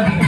একটা